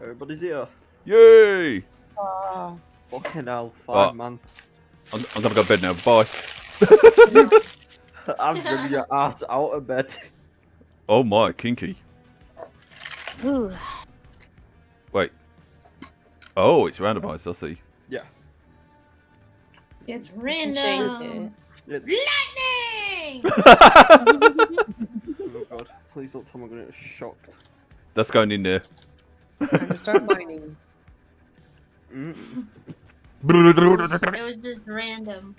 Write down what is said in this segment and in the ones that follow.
Everybody's here. Yay! Ah, Fucking hell, five Oh. man. I'm, I'm gonna go to bed now. Bye. I'm bringing your ass out of bed. Oh my, kinky. Ooh. Wait. Oh, it's randomized. I see. Yeah. It's Change random. it. Yeah. Lightning! Oh god. Please don't tell me I'm gonna get shocked. That's going in there. Time to start mining. Mm. it was just random.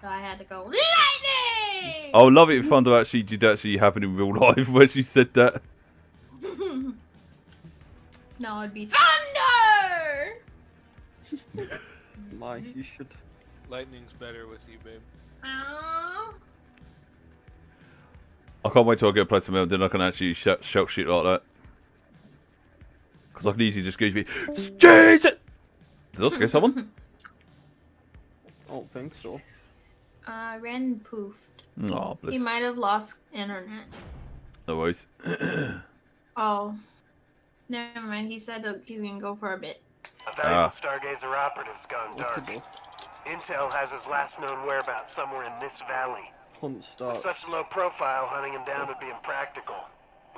So I had to go, Lightning! I would love it if Thunder actually did actually happen in real life where she said that. no, it'd be Thunder! My, you should. Lightning's better with you, babe. Ow. I can't wait till I get a place of mail, then I can actually shout, shout shit like that. Because I can easily just give you, Jesus! Did I scare someone? I don't think so. Uh, Ren poofed. Oh, He might have lost internet. No worries. Oh. Never mind. He said he's gonna go for a bit. A valuable Ah. Stargazer operative's gone dark. Intel has his last known whereabouts somewhere in this valley. Hunt With such a low profile, hunting him down would be impractical.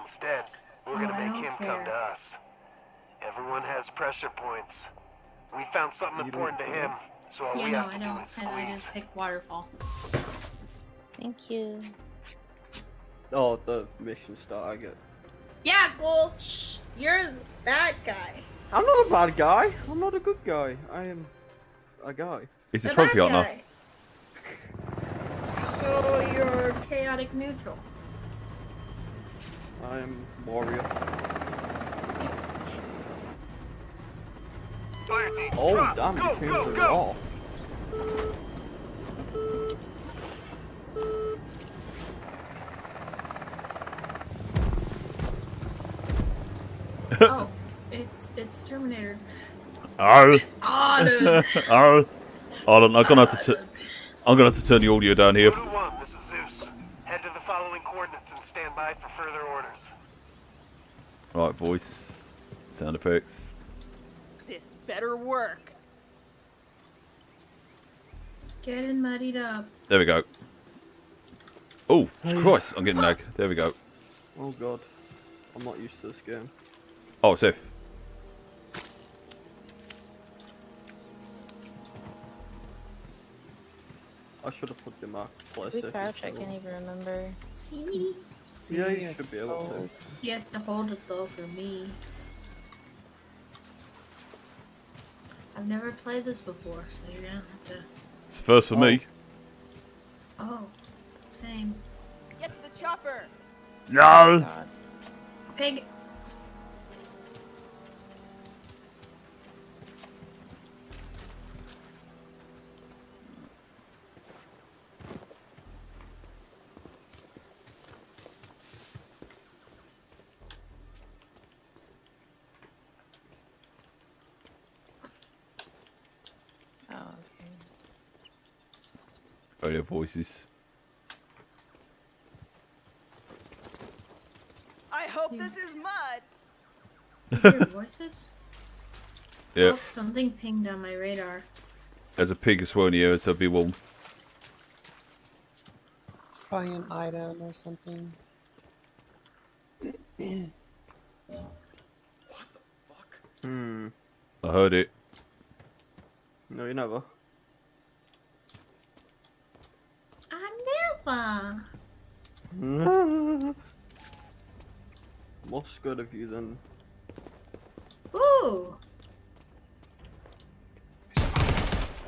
Instead, we're Oh, gonna make don't him come to us. Everyone has pressure points. We found something You important to him, so all Yeah, we no, have to I do don't. is And I just picked waterfall. Thank you. Oh, the mission start. I get. Yeah, Ghoul. Shh. You're that guy. I'm not a bad guy. I'm not a good guy. I am a guy. It's a The trophy bad hunter. guy. So you're chaotic neutral. I am warrior. Oh drop. damn! Go, go, go. wall. oh, it's it's Terminator. Arr. Honor. Arr. Hold on, I'm gonna have to. I'm gonna have to turn the audio down here. 1, this is Zeus. Head to the following coordinates and stand by for further orders. Right, voice, sound effects. This better work. Getting muddied up. There we go. Oh, Christ, I'm getting lag. There we go. Oh god. I'm not used to this game. Oh, safe. I should have put the mark place. We crouch, I can't even remember. See? See, Yeah, you I should be able to. told- You have to hold it though for me. I've never played this before, so you're gonna have to. It's the first for me. Oh, oh same. Get to the chopper. No. God. Pig. Radio voices. I hope this is mud. You hear voices? Yeah, Oh, something pinged on my radar. there's a pig as well in the area, so be warm. It's probably an item or something. What the fuck? Hmm. I heard it. No, you never. I never. More scared of you than. Ooh.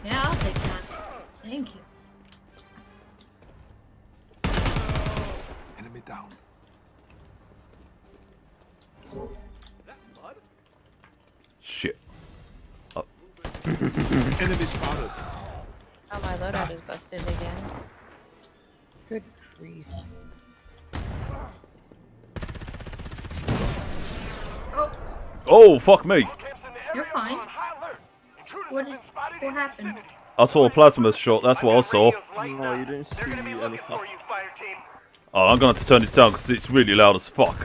Yeah, I'll take that. Thank you. Enemy down. Shit. Enemy spotted. Oh, my loadout is busted again. Good grief. Oh, Oh, fuck me. you're fine. What did, what happened? I saw a plasma shot, that's what I saw. No, you didn't see They're gonna be looking anything. for you, fire team. Oh, I'm gonna have to turn this down because it's really loud as fuck.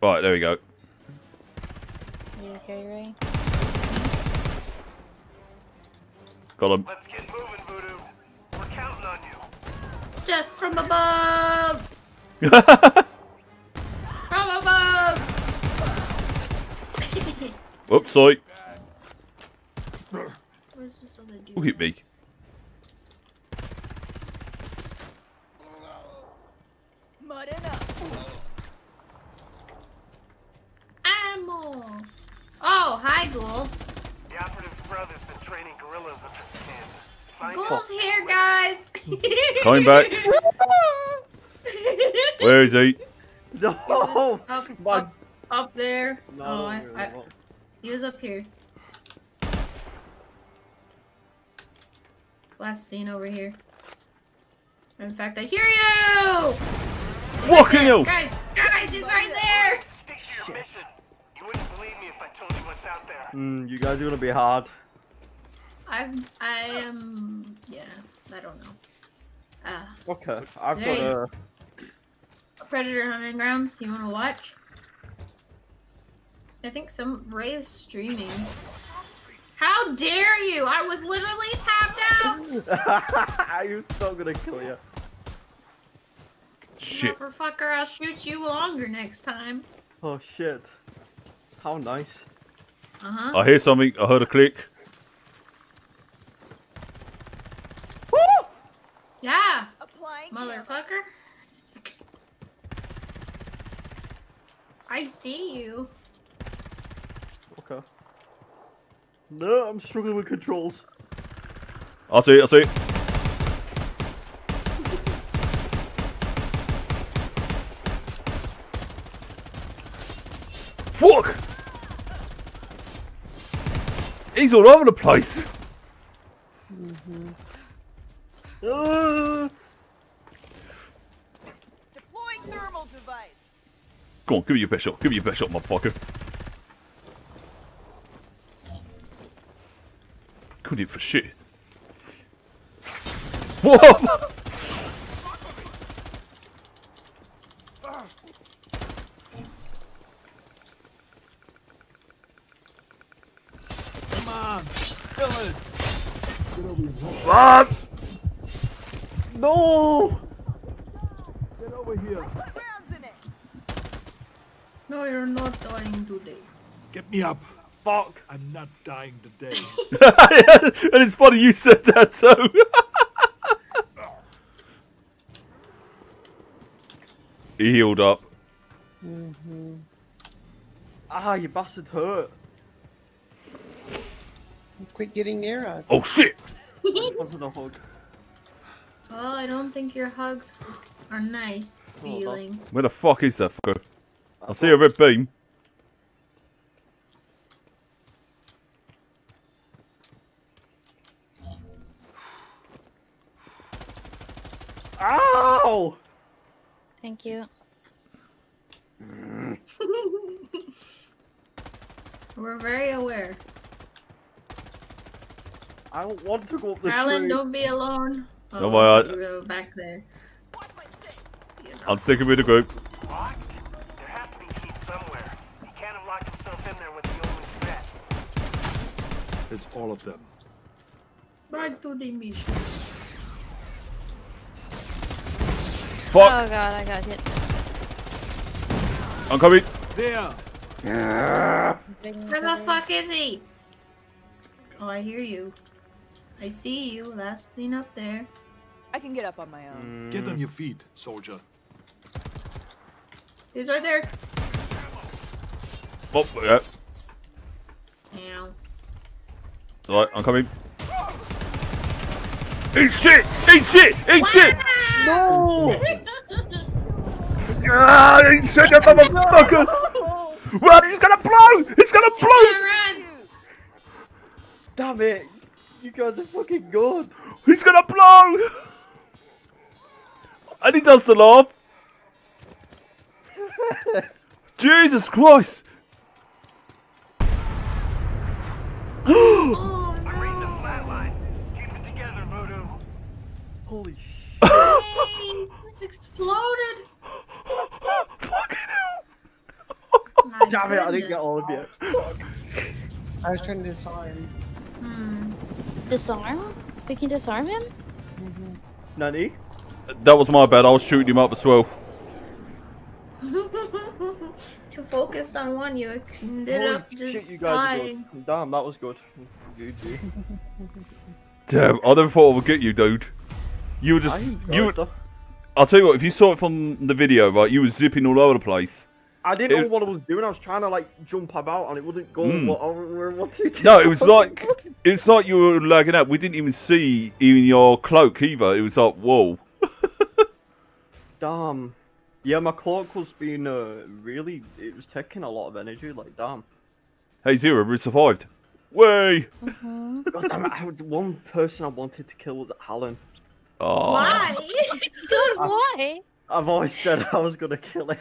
Right, there we go. You okay, Ray? Got him. Let's get moving, Voodoo. We're counting on you. Just from above! From above! Oops, sorry. Where's this other dude? Who hit me? Mud it up. Ammo! Ghoul. The operative's brother's been training guerrillas at this stand. Find Ghoul's here, guys! Coming back. Where is he? No! up, My- up, up there. No, oh, I, I, he was up here. Last scene over here. In fact, I hear you! He's right Fucking there. Guys, guys, he's right there! Stick Mm, you guys are gonna be hard. I'm, I am, yeah, I don't know. Ah, Okay, I've got you- a. Predator Hunting Grounds, you wanna watch? I think some, Ray is streaming. How dare you! I was literally tapped out! I was still gonna kill you. Shit. Motherfucker, I'll shoot you longer next time. Oh shit. How nice. Uh huh. I hear something. I heard a click. Yeah, Applying motherfucker. I see you. Okay. No, I'm struggling with controls. I'll see it. I see He's all over the place. Ah! Deploying thermal device. Go on, give me your best shot. Give me your best shot, motherfucker. Couldn't hit for shit. Whoa! Ah! No! Put rounds in it. No, you're not dying today. Get me up. Fuck! I'm not dying today. and it's funny you said that too. he healed up. Mm-hmm. Ah, you bastard hurt. Quit getting near us. Oh shit! Wanted hug. Well, I don't think your hugs are nice Oh, feeling. Where the fuck is that fucker? I see a red beam. Ow! Thank you. We're very aware. I don't want to go up the Alan, tree. don't be alone. Oh, Don't worry, I- you were back there. Watch my six. You know. I'm sticking with the group. Locked? There has to be heat somewhere. He can't have locked himself in there with the only threat. It's all of them. Right to the mission. Fuck! Oh god, I got hit. I'm coming. There! Where the fuck is he? Oh, I hear you. I see you. Last seen up there. I can get up on my own. Get on your feet, soldier. He's right there. Oh, yeah. Ow. Alright, I'm coming. Eat shit! Eat shit! Eat shit! No! Ah, eat shit, you motherfucker! Run! He's gonna blow! He's gonna blow! Damn it! You guys are fucking good! He's gonna blow! And he does the laugh. Jesus Christ! Oh I'm reading the no! flatline. Keep it together, Voodoo. Holy shit! Hey, it's exploded. Fucking hell! Damn it! I didn't get all of you. I was trying to disarm. Hmm. Disarm? We can disarm him? Mm-hmm. Nani? That was my bad. I was shooting him up as well. Too focused on one, you ended Holy up just shit, you guys dying. Damn, that was good. GG. Damn, I never thought I would get you, dude. You were just you. that. I'll tell you what. If you saw it from the video, right, you were zipping all over the place. I didn't know what I was doing. I was trying to like jump about and it wouldn't go. Mm. What, I- where- what to do? No, it was like it's like you were lagging out. We didn't even see even your cloak either. It was like whoa. Damn. Yeah, my cloak was being uh, really. It was taking a lot of energy. Like, damn. Hey Zero, we survived. Way. Mm-hmm. God damn it! I, one person I wanted to kill was Alan. Oh. Why? Dude, why? I've always said I was gonna kill him.